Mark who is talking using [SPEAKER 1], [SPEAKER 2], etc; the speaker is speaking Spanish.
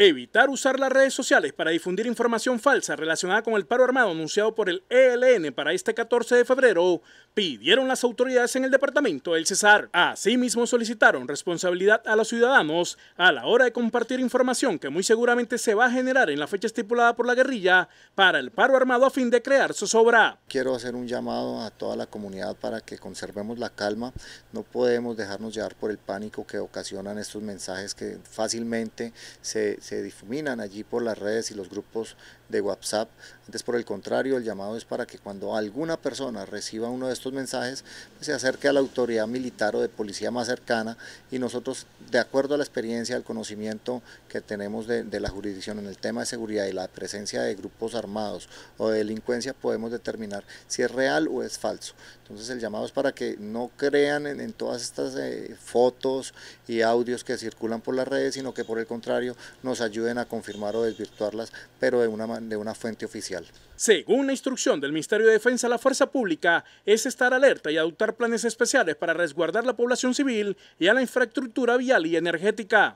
[SPEAKER 1] Evitar usar las redes sociales para difundir información falsa relacionada con el paro armado anunciado por el ELN para este 14 de febrero, pidieron las autoridades en el departamento del Cesar. Asimismo solicitaron responsabilidad a los ciudadanos a la hora de compartir información que muy seguramente se va a generar en la fecha estipulada por la guerrilla para el paro armado a fin de crear zozobra.
[SPEAKER 2] Quiero hacer un llamado a toda la comunidad para que conservemos la calma. No podemos dejarnos llevar por el pánico que ocasionan estos mensajes que fácilmente se se difuminan allí por las redes y los grupos de WhatsApp. Antes, por el contrario, el llamado es para que cuando alguna persona reciba uno de estos mensajes, pues, se acerque a la autoridad militar o de policía más cercana y nosotros, de acuerdo a la experiencia, al conocimiento que tenemos de, la jurisdicción en el tema de seguridad y la presencia de grupos armados o de delincuencia, podemos determinar si es real o es falso. Entonces el llamado es para que no crean en, todas estas eh, fotos y audios que circulan por las redes, sino que por el contrario nos ayuden a confirmar o desvirtuarlas, pero de una de una fuente oficial.
[SPEAKER 1] Según la instrucción del Ministerio de Defensa, la fuerza pública es estar alerta y adoptar planes especiales para resguardar la población civil y a la infraestructura vial y energética.